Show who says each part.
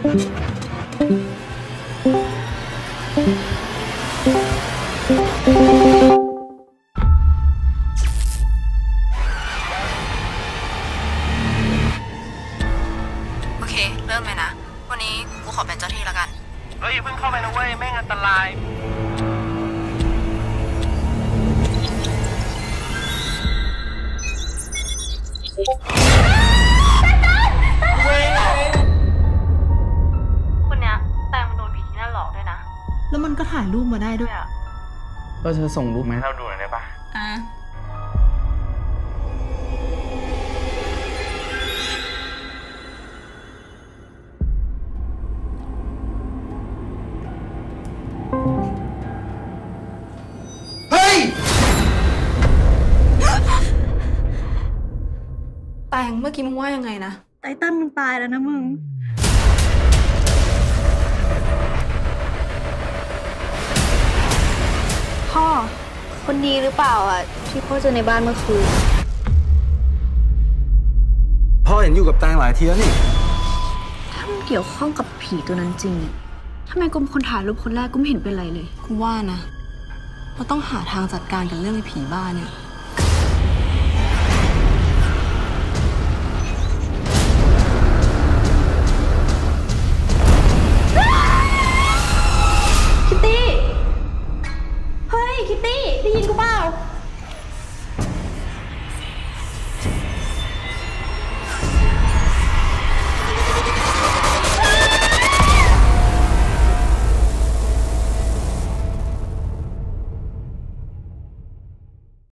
Speaker 1: โอเค เริ่มเลยนะ วันนี้กูขอเป็นเจ้าที่แล้วกัน
Speaker 2: เฮ้ยเพิ่งเข้าไปนะเว้ย แม่งอันตราย
Speaker 1: Ah! มันก็
Speaker 3: ถ่ายรูปมาได้ด้วย
Speaker 2: ก็เธอส่งรูปมาให้เราดูหน่อยได้ปะ
Speaker 1: อะ
Speaker 2: เฮ้ย
Speaker 1: แตงเมื่อกี้มึงว่ายังไงนะ
Speaker 3: ไตตันมันตายแล้วนะมึง
Speaker 4: คนดีหรือเปล่าอะที่พ่อเจอในบ้านเมื่อคืน
Speaker 5: พ่อเห็นอยู่กับแตงหลายทีแล้วนี่
Speaker 3: ถ้ามันเกี่ยวข้องกับผีตัวนั้นจริงเนี่ยทำไมกรมคนถ่ายรูปคนแรกกูไม่เห็นเป็นไรเลย
Speaker 1: กูว่านะเราต้องหาทางจัดการกับเรื่องไอ้ผีบ้าเนี่ย